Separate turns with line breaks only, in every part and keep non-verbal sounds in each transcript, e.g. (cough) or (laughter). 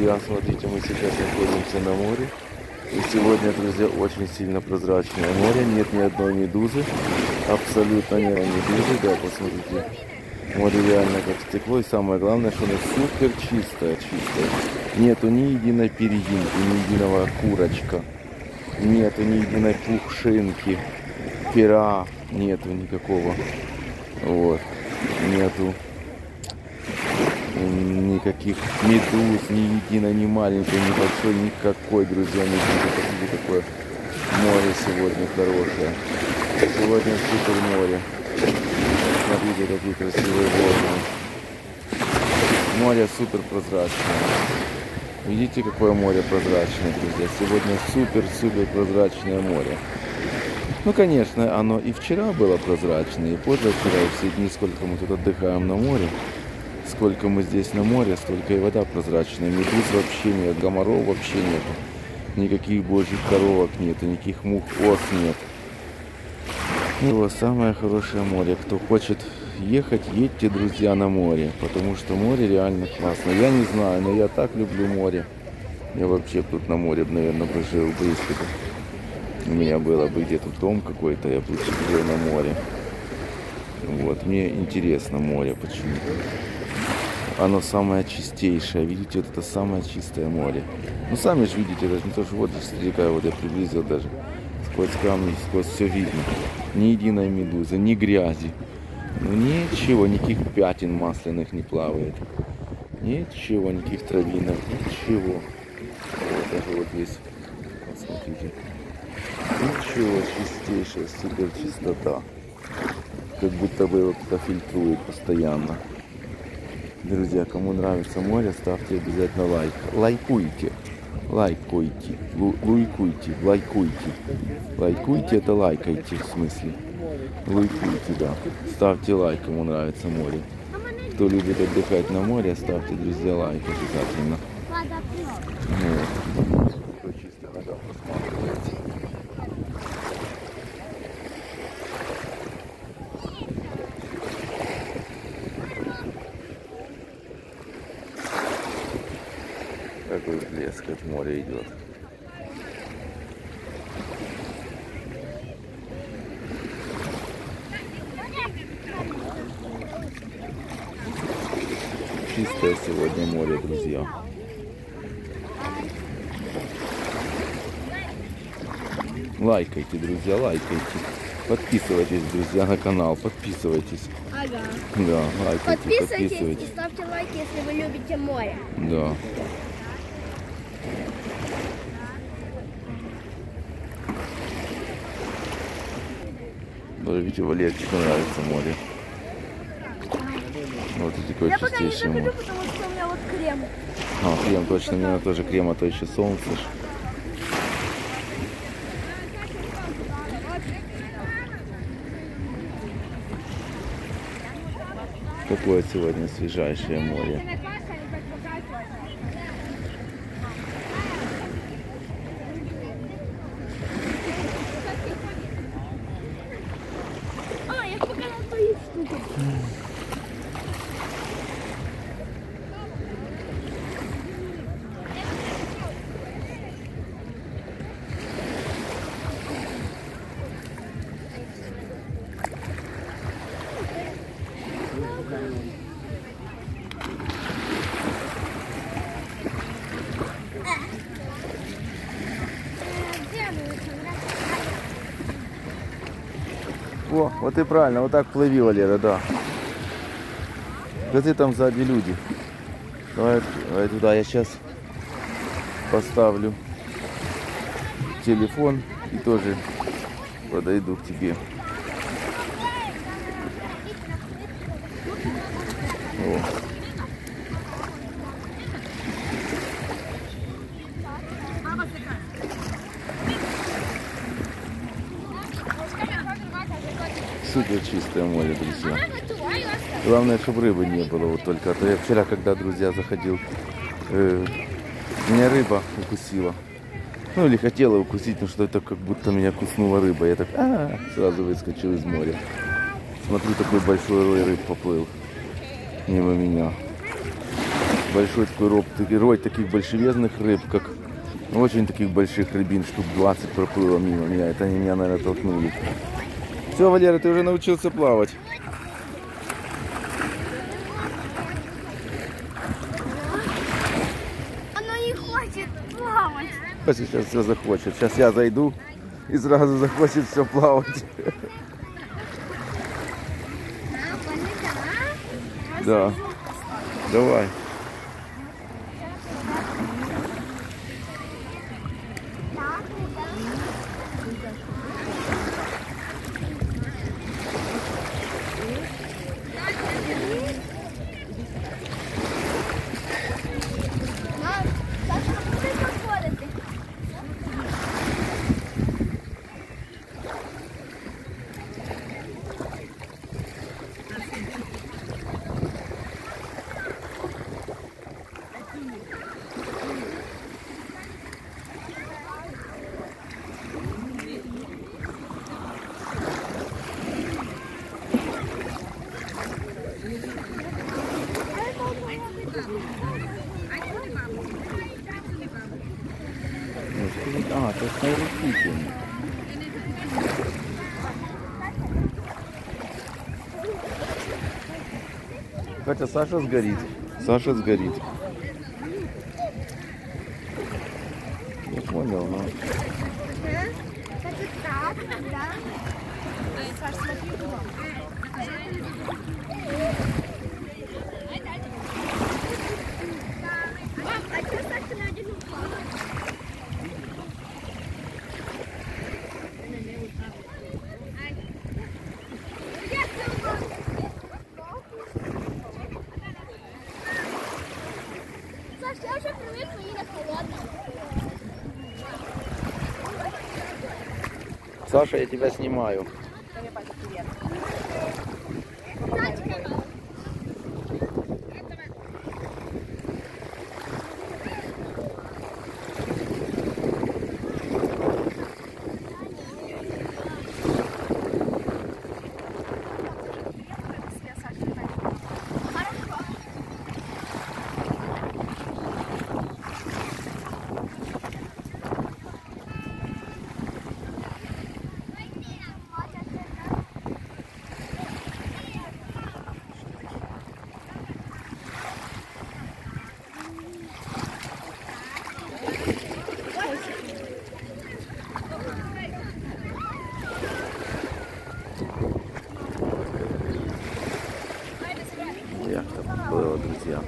друзья, смотрите, мы сейчас находимся на море. И сегодня, друзья, очень сильно прозрачное море. Нет ни одной медузы. Абсолютно ни одной медузы. Да, посмотрите. Море реально как стекло. И самое главное, что оно супер чистое, чистое. Нету ни единой перегинки, ни единого курочка. Нету ни единой пухшинки, пера. Нету никакого. Вот. Нету никаких медуз, ни единой, ни маленькой, ни большой, никакой, друзья, не будет. Посмотрите, какое море сегодня хорошее. Сегодня супер море. Смотрите, какие красивые волны. Море супер прозрачное. Видите, какое море прозрачное, друзья? Сегодня супер-супер прозрачное море. Ну, конечно, оно и вчера было прозрачное, и позавчера, и все дни, сколько мы тут отдыхаем на море. Сколько мы здесь на море, столько и вода прозрачная. Медуз вообще нет, гоморов вообще нет. Никаких божьих коровок нет, никаких мух, ос нет. Ну, самое хорошее море. Кто хочет ехать, едьте, друзья, на море. Потому что море реально классно. Я не знаю, но я так люблю море. Я вообще тут на море, наверное, бы жил близко. У меня было бы где-то дом какой-то, я бы жил на море. Вот, мне интересно море почему-то оно самое чистейшее. Видите, вот это самое чистое море. Ну, сами же видите, даже не то, что вот издалека вот я приблизил даже. Сквозь камни, сквозь все видно. Ни единой медузы, ни грязи. Ну, ничего, никаких пятен масляных не плавает. Ничего, никаких травинок, ничего. Вот даже вот здесь, посмотрите. Ничего, чистейшая, супер чистота. Как будто бы его кто-то фильтрует постоянно. Друзья, кому нравится море, ставьте обязательно лайк. Лайкуйте. Лайкуйте. Луйкуйте. Лайкуйте. Лайкуйте это лайкайте в смысле. Лайкуйте, да. Ставьте лайк, кому нравится море. Кто любит отдыхать на море, ставьте, друзья, лайк обязательно. Моря идет. Чистое сегодня море, друзья. Лайкайте, друзья, лайкайте. Подписывайтесь, друзья, на канал. Подписывайтесь.
Ага.
Да, лайкайте,
Подписывайтесь
подписывайтесь.
и ставьте лайки, если вы любите море.
Да. Даже видите, Валерчику нравится море. Вот эти такое
Я пока не заходу,
море.
потому что у меня вот крем.
А, крем точно, мне надо тоже крем, а то еще солнце. Какое сегодня свежайшее море. О, вот и правильно, вот так плыви, Валера, да. Где там сзади люди? Давай, давай туда, я сейчас поставлю телефон и тоже подойду к тебе. О. Супер чистое море, друзья. Главное, чтобы рыбы не было вот только. А то я вчера, когда, друзья, заходил, э, меня рыба укусила. Ну или хотела укусить, но что это как будто меня куснула рыба. Я так а, сразу выскочил из моря. Смотрю, такой большой рой рыб поплыл мимо меня. Большой такой роб, рой таких большевезных рыб, как очень таких больших рыбин, штук 20 проплыло мимо меня. Это они меня, наверное, толкнули. Все, Валера, ты уже научился плавать.
Оно не хочет плавать.
Сейчас все захочет. Сейчас я зайду и сразу захочет все плавать. Да. Давай. А, то есть на Хотя Саша сгорит. Саша сгорит. Я понял, но...
Это так, да? Саш, смотри туда. Мам, а что Саша на один упал? Саш, я уже привык, но холодно.
Саша, я тебя снимаю. Яхта подплыла, друзья.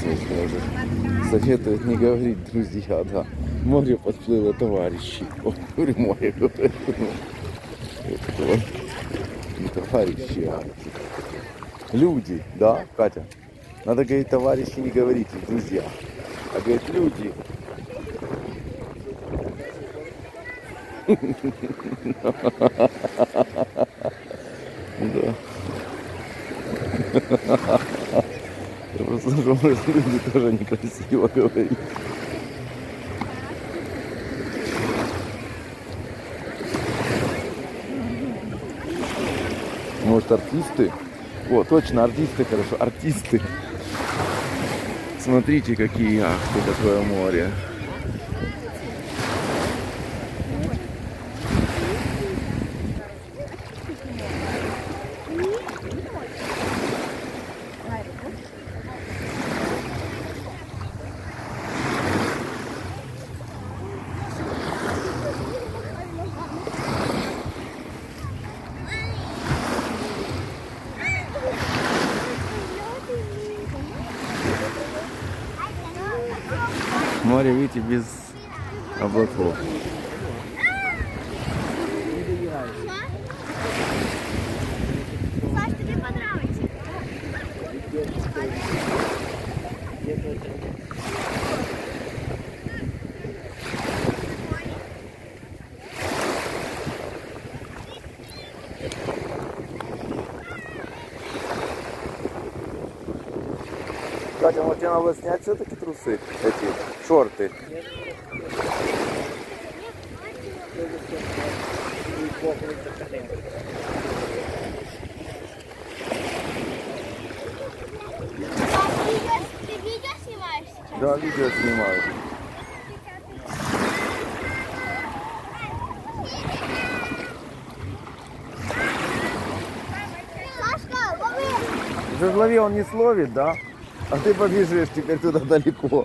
То есть я советуют не говорить друзья, да. Море подплыло, товарищи. О, море. Ну, это не товарищи, а люди, да, Катя? Надо говорить товарищи, не говорите друзья. А говорить люди. (laughs) Да. Просто думаю, что люди тоже некрасиво говорить. Может артисты? О, точно, артисты хорошо, артисты. Смотрите, какие яхты, какое море. Море, видите, без облаков.
Саш, тебе понравится.
Катя, может тебе надо снять все-таки трусы? Эти шорты. Да, видео снимают.
Сашка, лови!
Уже в лове он не словит, да? А ты побежишь теперь туда далеко.